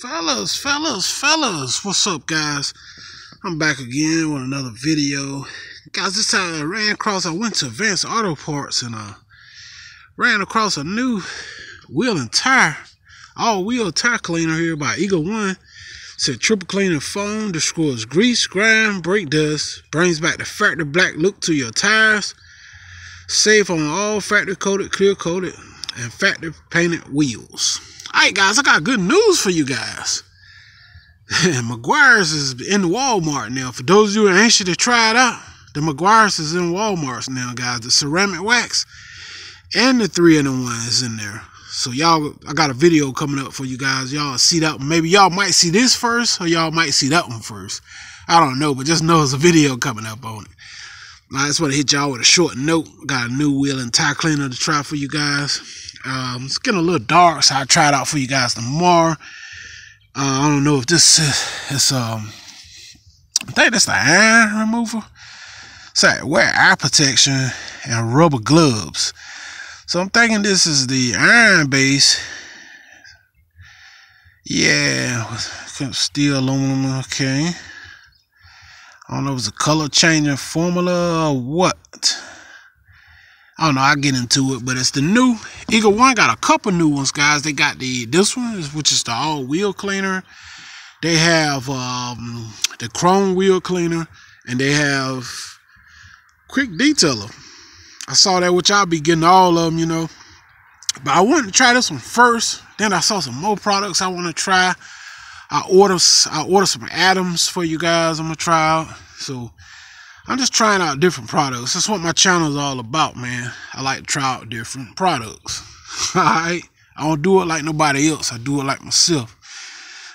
Fellas, fellas, fellas, what's up, guys? I'm back again with another video. Guys, this time I ran across, I went to Advanced Auto Parts and uh, ran across a new wheel and tire, all wheel tire cleaner here by Eagle One. Said triple cleaning foam, destroys grease, grime, brake dust, brings back the factory black look to your tires. Safe on all factory coated, clear coated, and factory painted wheels. Alright guys, I got good news for you guys. Meguiar's is in Walmart now. For those of you who are anxious to try it out, the Meguiar's is in Walmart now, guys. The ceramic wax and the three in one is in there. So y'all, I got a video coming up for you guys. Y'all see that. Maybe y'all might see this first, or y'all might see that one first. I don't know, but just know there's a video coming up on it. I just want to hit y'all with a short note. Got a new wheel and tire cleaner to try for you guys. Um, it's getting a little dark, so I'll try it out for you guys tomorrow. Uh, I don't know if this is, is um, I think that's the iron remover. So wear eye protection and rubber gloves. So I'm thinking this is the iron base. Yeah, steel aluminum. Okay. I don't know if it's a color changing formula or what. I don't know. I'll get into it, but it's the new Eagle One. Got a couple new ones, guys. They got the this one, which is the all wheel cleaner. They have um, the chrome wheel cleaner, and they have quick detailer. I saw that, which I'll be getting all of them, you know. But I wanted to try this one first. Then I saw some more products I want to try. I order I order some Adams for you guys. I'm gonna try out. So I'm just trying out different products. That's what my channel is all about, man. I like to try out different products. Alright? I don't do it like nobody else. I do it like myself.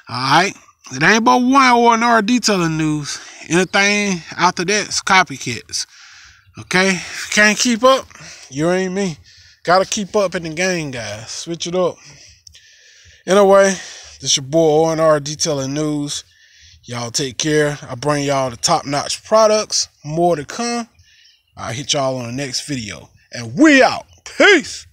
Alright? It ain't but one or another detailing news. Anything after that is copycats. Okay? If you can't keep up, you ain't me. Gotta keep up in the game, guys. Switch it up. Anyway, this your boy ONR Detailing News. Y'all take care. I bring y'all the top notch products. More to come. I'll hit y'all on the next video. And we out. Peace.